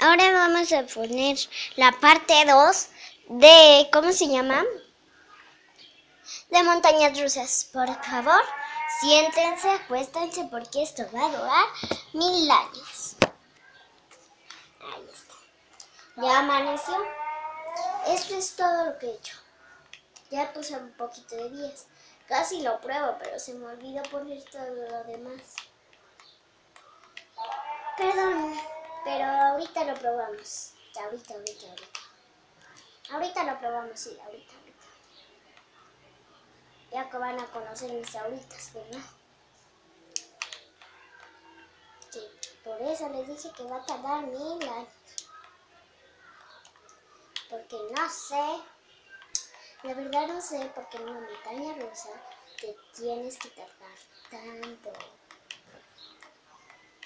Ahora vamos a poner la parte 2 de, ¿cómo se llama? De montañas rusas. Por favor, siéntense, acuéstense porque esto va a durar mil años. Ahí está. Ya amaneció. Esto es todo lo que he hecho. Ya puse un poquito de vías. Casi lo pruebo, pero se me olvidó poner todo lo demás. Ahorita lo probamos. Ahorita, ahorita, ahorita. Ahorita lo probamos, sí, ahorita, ahorita. Ya que van a conocer mis ahoritas, ¿verdad? Sí, por eso les dije que va a tardar mil años. Porque no sé, la verdad no sé, porque en una montaña rusa te tienes que tardar tanto.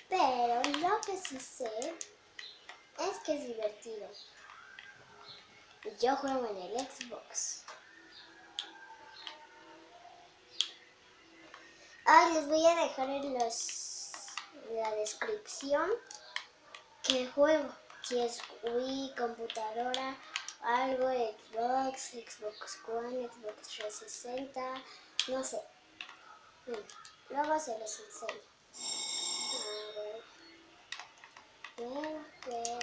Pero lo que sí sé que es divertido. Yo juego en el Xbox. Ah, les voy a dejar en los, la descripción qué juego. Si es Wii, computadora, algo, Xbox, Xbox One, Xbox 360, no sé. Luego se los enseño. A ver. Luego de,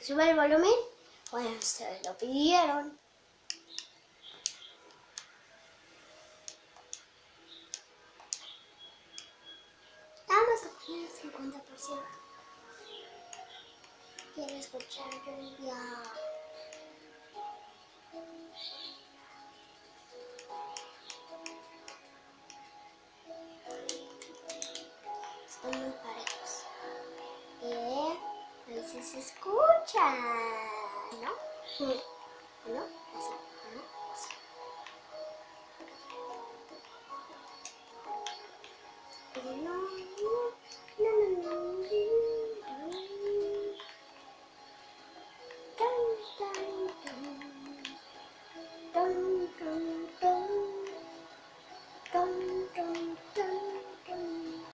Sube el volumen. Bueno, ustedes lo pidieron. Vamos a poner el 50%. Quiero escuchar lluvia. Se escucha, ¿no? ¿No? Así.